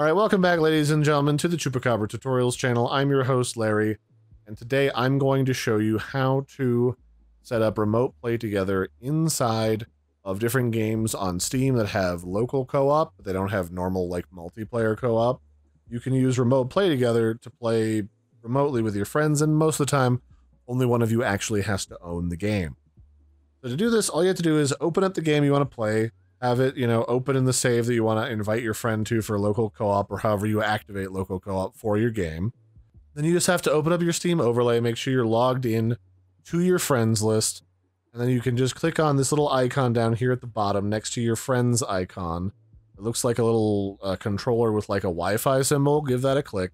All right, welcome back, ladies and gentlemen, to the Chupacabra Tutorials channel. I'm your host, Larry, and today I'm going to show you how to set up remote play together inside of different games on Steam that have local co-op, but they don't have normal like multiplayer co-op. You can use remote play together to play remotely with your friends, and most of the time, only one of you actually has to own the game. So to do this, all you have to do is open up the game you want to play, have it, you know, open in the save that you want to invite your friend to for local co-op or however you activate local co-op for your game. Then you just have to open up your Steam overlay, make sure you're logged in to your friends list, and then you can just click on this little icon down here at the bottom next to your friends icon. It looks like a little uh, controller with like a Wi-Fi symbol. Give that a click,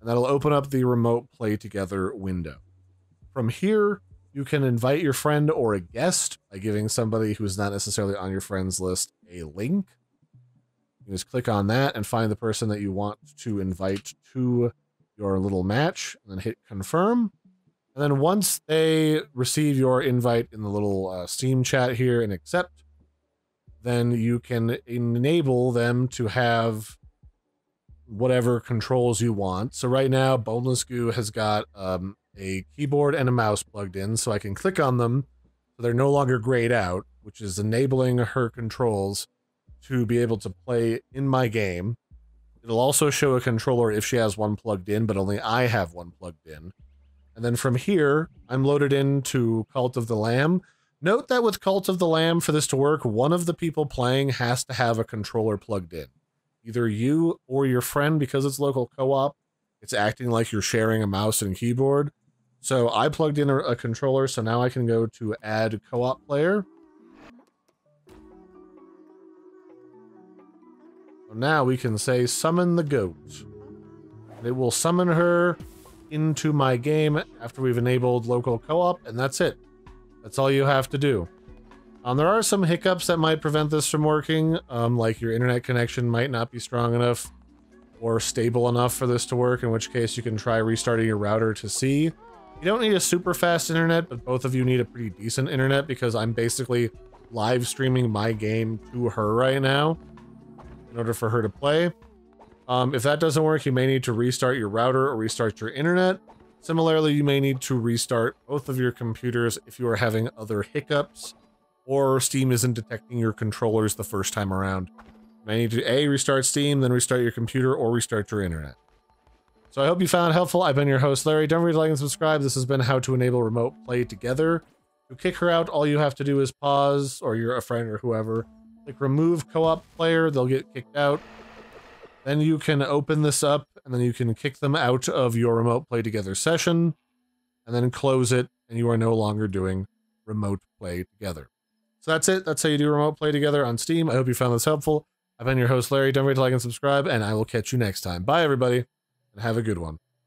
and that'll open up the remote play together window. From here, you can invite your friend or a guest by giving somebody who's not necessarily on your friends list a link. You just click on that and find the person that you want to invite to your little match, and then hit confirm. And then once they receive your invite in the little uh, Steam chat here and accept, then you can enable them to have whatever controls you want. So right now, Boneless Goo has got um, a keyboard and a mouse plugged in, so I can click on them. So they're no longer grayed out, which is enabling her controls to be able to play in my game. It'll also show a controller if she has one plugged in, but only I have one plugged in. And then from here, I'm loaded into Cult of the Lamb. Note that with Cult of the Lamb, for this to work, one of the people playing has to have a controller plugged in. Either you or your friend, because it's local co op, it's acting like you're sharing a mouse and keyboard. So I plugged in a, a controller, so now I can go to add co op player. So now we can say summon the goat. And it will summon her into my game after we've enabled local co-op, and that's it. That's all you have to do. Um, there are some hiccups that might prevent this from working, um, like your internet connection might not be strong enough or stable enough for this to work, in which case you can try restarting your router to see. You don't need a super fast internet, but both of you need a pretty decent internet because I'm basically live streaming my game to her right now in order for her to play. Um, if that doesn't work, you may need to restart your router or restart your internet. Similarly, you may need to restart both of your computers if you are having other hiccups or Steam isn't detecting your controllers the first time around. You may need to A, restart Steam, then restart your computer or restart your internet. So I hope you found helpful. I've been your host, Larry. Don't forget to like and subscribe. This has been how to enable remote play together. To kick her out, all you have to do is pause, or you're a friend or whoever. Click remove co-op player, they'll get kicked out. Then you can open this up and then you can kick them out of your remote play together session and then close it and you are no longer doing remote play together. So that's it. That's how you do remote play together on Steam. I hope you found this helpful. I've been your host, Larry. Don't forget to like and subscribe, and I will catch you next time. Bye, everybody, and have a good one.